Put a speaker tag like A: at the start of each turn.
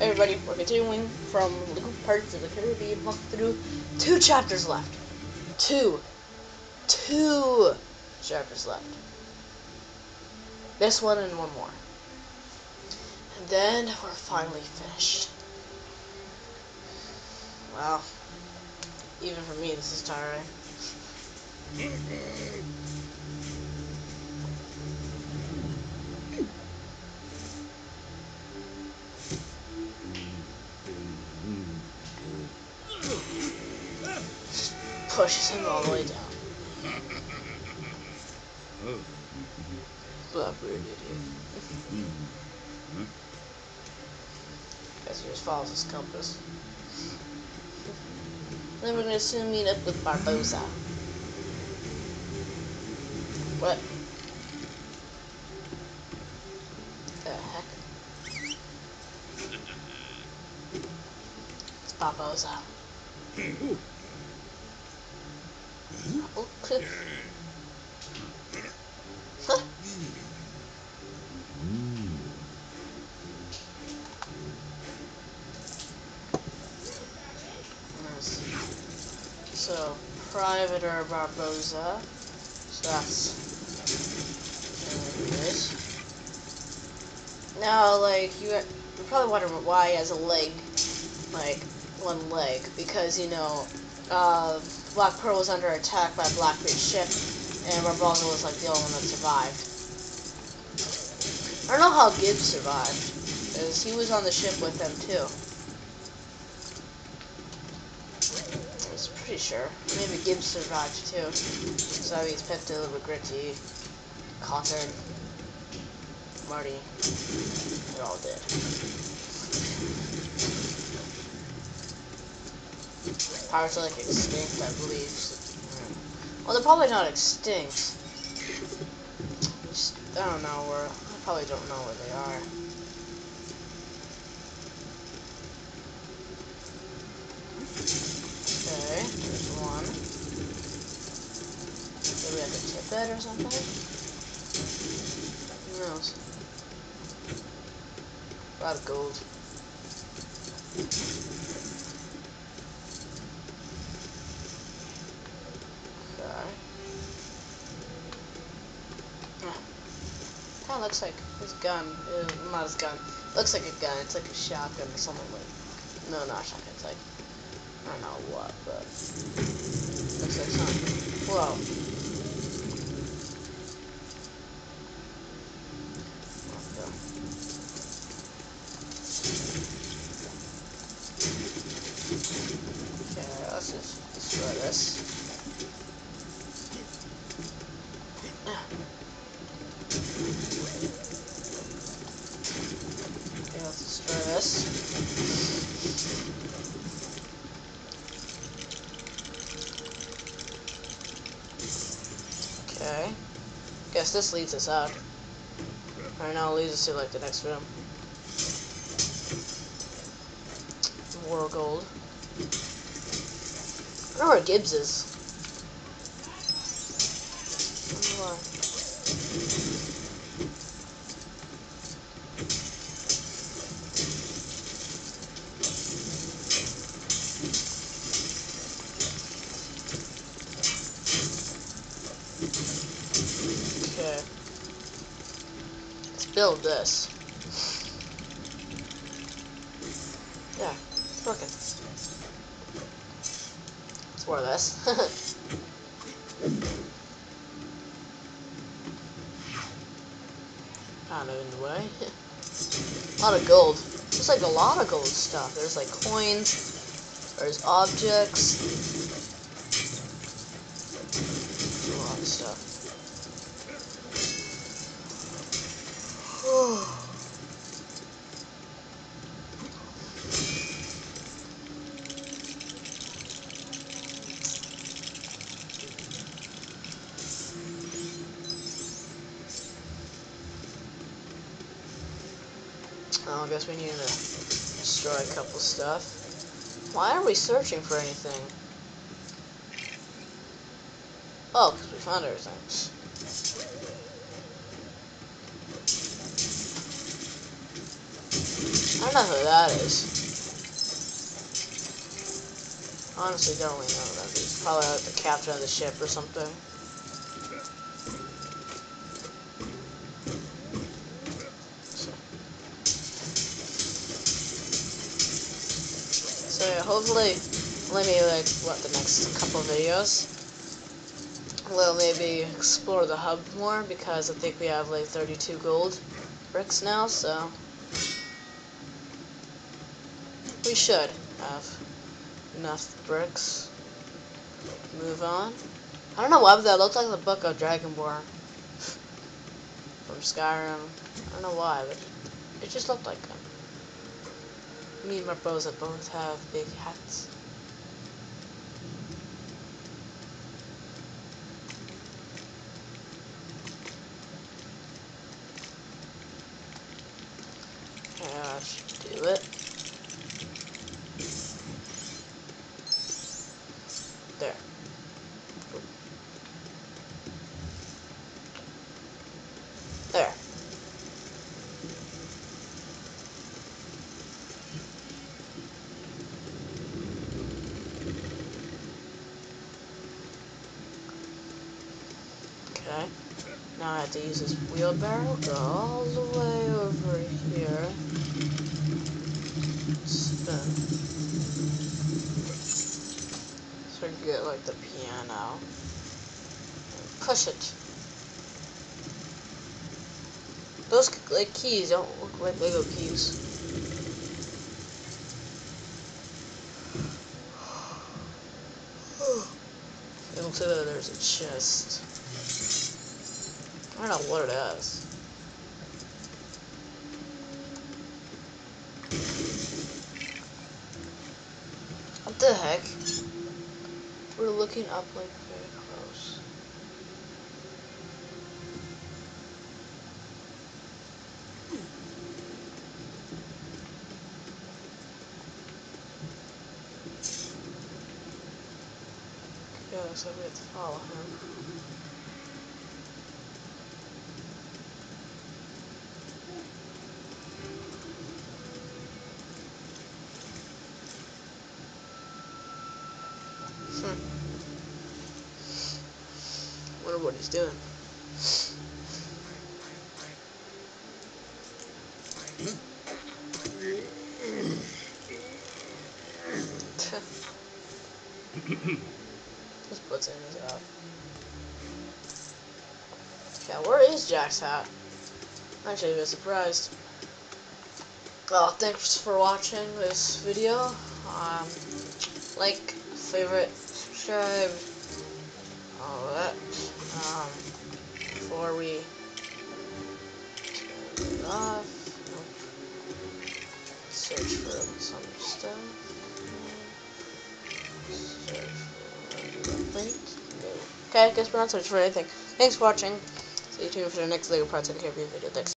A: everybody, we're continuing from Lego Pirates of the Caribbean walkthrough. Two chapters left. Two. Two chapters left. This one and one more. And then we're finally finished. Wow. Even for me, this is tiring. Pushes him all the way down. Blubber idiot. Guess he just follows his compass. Then we're gonna soon meet up with Barbossa. What? The heck? It's Barbossa. Clip. Huh. Yes. So, Barbossa. So that's. Now, like, you, you're probably wondering why he has a leg, like, one leg. Because, you know, uh, Black Pearl was under attack by Blackbeard's ship, and Barbossa was, like, the only one that survived. I don't know how Gibbs survived, because he was on the ship with them, too. I was pretty sure. Maybe Gibbs survived, too. So he's picked a little gritty. Cotton, Marty, they're all dead. Pirates are like extinct, I believe. Well, they're probably not extinct. Just, I don't know where. I probably don't know where they are. Okay, there's one. Maybe I could tip it or something? Who knows? A lot of gold. Okay. Kind of looks like his gun. Uh, not his gun. Looks like a gun. It's like a shotgun or something like. No, not a shotgun. It's like I don't know what, but looks like something. Whoa. Okay, let's just destroy this. Okay, let's destroy this. Okay. Guess this leads us out. Alright, now it leads us to like the next room. War gold. I know where Gibbs is. I wonder why. Okay. Let's build this. Yeah, it's working. Let's wear this. kind of in the way. a lot of gold. There's like a lot of gold stuff. There's like coins. There's objects. A lot of stuff. Oh, I guess we need to destroy a couple stuff. Why are we searching for anything? Oh, because we found everything. I don't know who that is. Honestly, don't really know that. He's probably like the captain of the ship or something. Hopefully, maybe like what the next couple videos, we'll maybe explore the hub more because I think we have like 32 gold bricks now, so we should have enough bricks. Move on. I don't know why, but that looked like the book of Dragonborn from Skyrim. I don't know why, but it just looked like. Me and my bros both have big hats. Yeah, do it. There. Okay. Now I have to use this wheelbarrow, go all the way over here. Spin. So get like the piano. Push it. Those like keys don't look like Lego keys. it looks like there's a chest. I don't know what it is. What the heck? We're looking up like very close. Yeah, like we have to follow him. What he's doing. Just puts in his hat. Yeah, where is Jack's hat? I'm actually a bit surprised. Well, thanks for watching this video. Um, like, favorite, subscribe, all that. Um, before we turn it off, nope. search for some stuff. Okay, I guess we're not searching for anything. Thanks for watching. Stay tuned for the next LEGO Parts and Care video. Thanks.